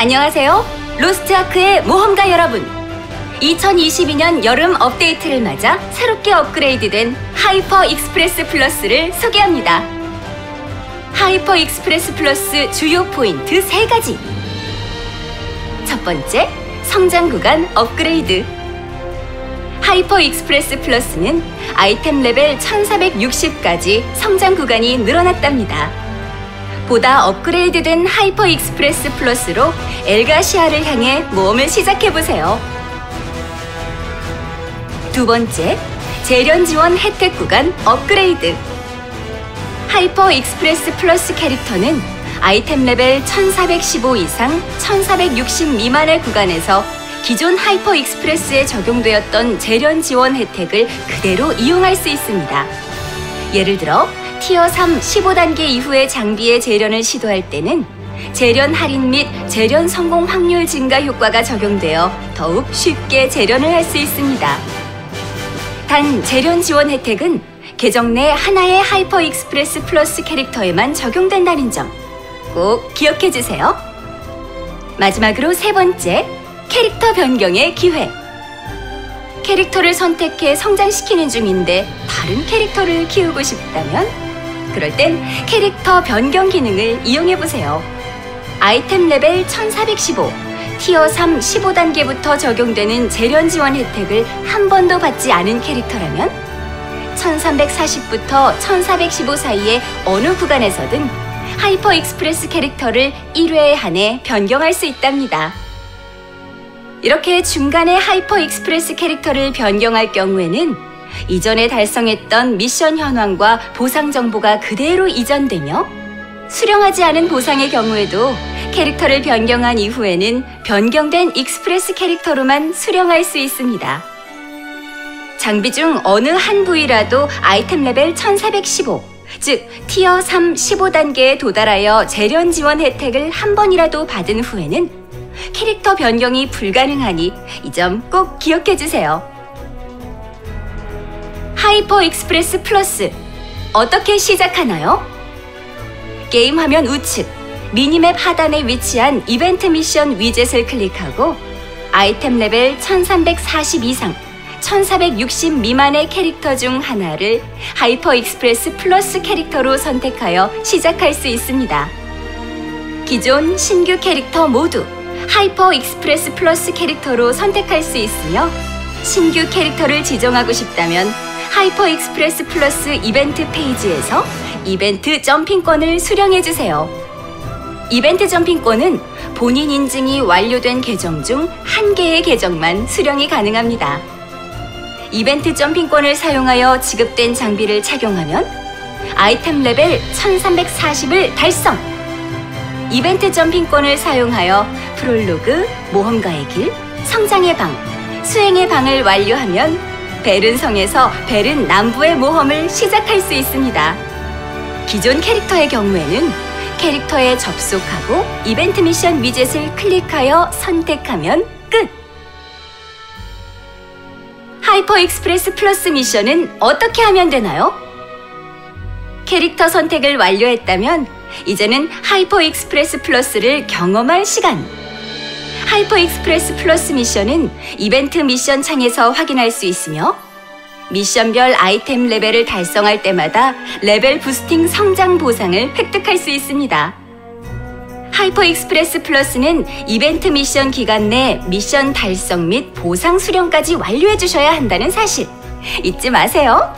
안녕하세요. 로스트아크의 모험가 여러분. 2022년 여름 업데이트를 맞아 새롭게 업그레이드된 하이퍼 익스프레스 플러스를 소개합니다. 하이퍼 익스프레스 플러스 주요 포인트 3가지. 첫 번째, 성장 구간 업그레이드. 하이퍼 익스프레스 플러스는 아이템 레벨 1460까지 성장 구간이 늘어났답니다. 보다 업그레이드된 하이퍼 익스프레스 플러스로 엘가시아를 향해 모험을 시작해보세요. 두 번째, 재련 지원 혜택 구간 업그레이드. 하이퍼 익스프레스 플러스 캐릭터는 아이템 레벨 1415 이상 1460 미만의 구간에서 기존 하이퍼 익스프레스에 적용되었던 재련 지원 혜택을 그대로 이용할 수 있습니다. 예를 들어 tier 3 15단계 이후의 장비의 재련을 시도할 때는 재련 할인 및 재련 성공 확률 증가 효과가 적용되어 더욱 쉽게 재련을 할 수 있습니다. 단 재련 지원 혜택은 계정 내 하나의 하이퍼 익스프레스 플러스 캐릭터에만 적용된다는 점 꼭 기억해 주세요. 마지막으로 세 번째, 캐릭터 변경의 기회. 캐릭터를 선택해 성장시키는 중인데 다른 캐릭터를 키우고 싶다면 그럴 땐 캐릭터 변경 기능을 이용해 보세요. 아이템 레벨 1415, tier 3 15단계부터 적용되는 재련 지원 혜택을 한 번도 받지 않은 캐릭터라면 1340부터 1415 사이의 어느 구간에서든 하이퍼 익스프레스 캐릭터를 1회에 한해 변경할 수 있답니다. 이렇게 중간에 하이퍼 익스프레스 캐릭터를 변경할 경우에는 이전에 달성했던 미션 현황과 보상 정보가 그대로 이전되며 수령하지 않은 보상의 경우에도 캐릭터를 변경한 이후에는 변경된 익스프레스 캐릭터로만 수령할 수 있습니다. 장비 중 어느 한 부위라도 아이템 레벨 1415, 즉 tier 3 15단계에 도달하여 재련 지원 혜택을 한 번이라도 받은 후에는 캐릭터 변경이 불가능하니 이 점 꼭 기억해 주세요. 하이퍼 익스프레스 플러스 어떻게 시작하나요? 게임 화면 우측 미니맵 하단에 위치한 이벤트 미션 위젯을 클릭하고 아이템 레벨 1340 이상 1460 미만의 캐릭터 중 하나를 하이퍼 익스프레스 플러스 캐릭터로 선택하여 시작할 수 있습니다. 기존 신규 캐릭터 모두 하이퍼 익스프레스 플러스 캐릭터로 선택할 수 있으며 신규 캐릭터를 지정하고 싶다면 하이퍼 익스프레스 플러스 이벤트 페이지에서 이벤트 점핑권을 수령해 주세요. 이벤트 점핑권은 본인 인증이 완료된 계정 중 한 개의 계정만 수령이 가능합니다. 이벤트 점핑권을 사용하여 지급된 장비를 착용하면 아이템 레벨 1340을 달성! 이벤트 점핑권을 사용하여 프롤로그, 모험가의 길, 성장의 방, 수행의 방을 완료하면 베른성에서 베른 남부의 모험을 시작할 수 있습니다. 기존 캐릭터의 경우에는 캐릭터에 접속하고 이벤트 미션 위젯을 클릭하여 선택하면 끝! 하이퍼 익스프레스 플러스 미션은 어떻게 하면 되나요? 캐릭터 선택을 완료했다면 이제는 하이퍼 익스프레스 플러스를 경험할 시간. 하이퍼 익스프레스 플러스 미션은 이벤트 미션 창에서 확인할 수 있으며 미션별 아이템 레벨을 달성할 때마다 레벨 boosting 성장 보상을 획득할 수 있습니다. 하이퍼 익스프레스 플러스는 이벤트 미션 기간 내 미션 달성 및 보상 수령까지 완료해 주셔야 한다는 사실 잊지 마세요.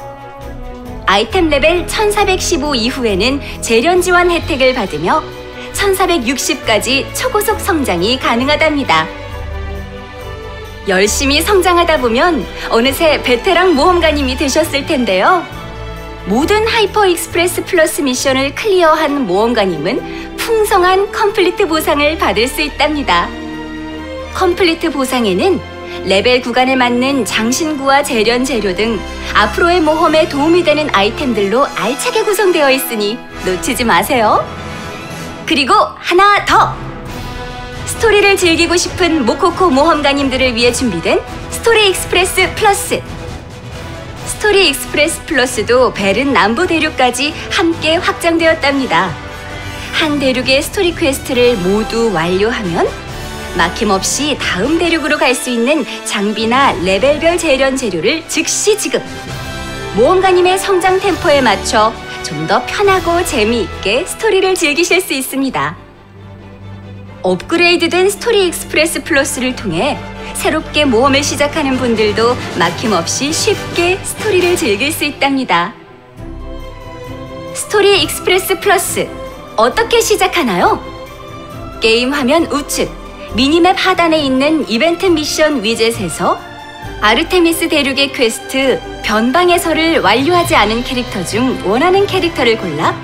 아이템 레벨 1415 이후에는 재련 지원 혜택을 받으며 1460까지 초고속 성장이 가능하답니다. 열심히 성장하다 보면 어느새 베테랑 모험가님이 되셨을 텐데요. 모든 하이퍼 익스프레스 플러스 미션을 클리어한 모험가님은 풍성한 complete 보상을 받을 수 있답니다. complete 보상에는 레벨 구간에 맞는 장신구와 재련 재료 등 앞으로의 모험에 도움이 되는 아이템들로 알차게 구성되어 있으니 놓치지 마세요. 그리고 하나 더! 스토리를 즐기고 싶은 모코코 모험가님들을 위해 준비된 스토리 익스프레스 플러스. 스토리 익스프레스 플러스도 베른 남부 대륙까지 함께 확장되었답니다. 한 대륙의 스토리 퀘스트를 모두 완료하면 막힘없이 다음 대륙으로 갈 수 있는 장비나 레벨별 재련 재료를 즉시 지급. 모험가님의 성장 템포에 맞춰 좀 더 편하고 재미있게 스토리를 즐기실 수 있습니다. 업그레이드된 스토리 익스프레스 플러스를 통해 새롭게 모험을 시작하는 분들도 막힘없이 쉽게 스토리를 즐길 수 있답니다. 스토리 익스프레스 플러스 어떻게 시작하나요? 게임 화면 우측 미니맵 하단에 있는 이벤트 미션 위젯에서 아르테미스 대륙의 퀘스트 변방에서를 완료하지 않은 캐릭터 중 원하는 캐릭터를 골라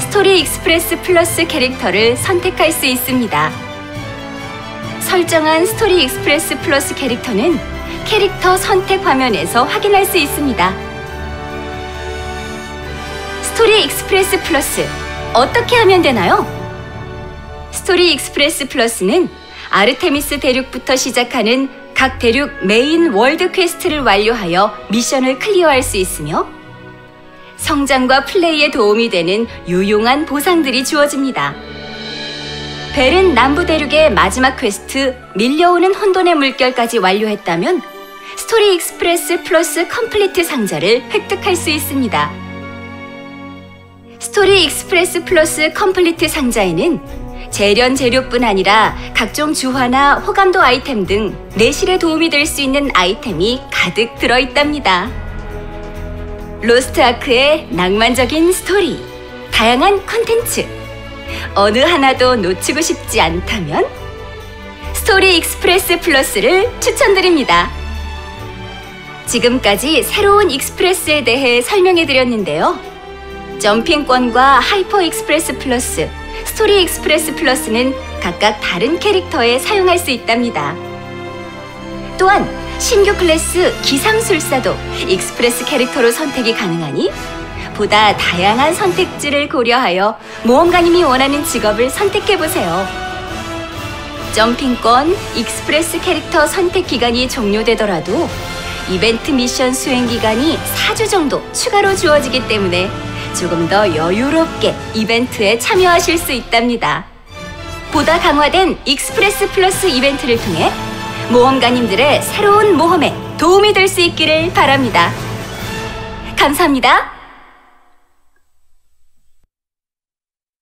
스토리 익스프레스 플러스 캐릭터를 선택할 수 있습니다. 설정한 스토리 익스프레스 플러스 캐릭터는 캐릭터 선택 화면에서 확인할 수 있습니다. 스토리 익스프레스 플러스 어떻게 하면 되나요? 스토리 익스프레스 플러스는 아르테미스 대륙부터 시작하는 각 대륙 메인 월드 퀘스트를 완료하여 미션을 클리어할 수 있으며 성장과 플레이에 도움이 되는 유용한 보상들이 주어집니다. 벨른 남부 대륙의 마지막 퀘스트 밀려오는 혼돈의 물결까지 완료했다면 스토리 익스프레스 플러스 컴플리트 상자를 획득할 수 있습니다. 스토리 익스프레스 플러스 컴플리트 상자에는 재련 재료뿐 아니라 각종 주화나 호감도 아이템 등 내실에 도움이 될 수 있는 아이템이 가득 들어 있답니다. 로스트 아크의 낭만적인 스토리, 다양한 컨텐츠, 어느 하나도 놓치고 싶지 않다면 스토리 익스프레스 플러스를 추천드립니다. 지금까지 새로운 익스프레스에 대해 설명해 드렸는데요. 점핑권과 하이퍼 익스프레스 플러스, 스토리 익스프레스 플러스는 각각 다른 캐릭터에 사용할 수 있답니다. 또한 신규 클래스 기상술사도 익스프레스 캐릭터로 선택이 가능하니 보다 다양한 선택지를 고려하여 모험가님이 원하는 직업을 선택해보세요. 점핑권, 익스프레스 캐릭터 선택 기간이 종료되더라도 이벤트 미션 수행 기간이 4주 정도 추가로 주어지기 때문에 조금 더 여유롭게 이벤트에 참여하실 수 있답니다. 보다 강화된 익스프레스 플러스 이벤트를 통해 모험가님들의 새로운 모험에 도움이 될 수 있기를 바랍니다. 감사합니다.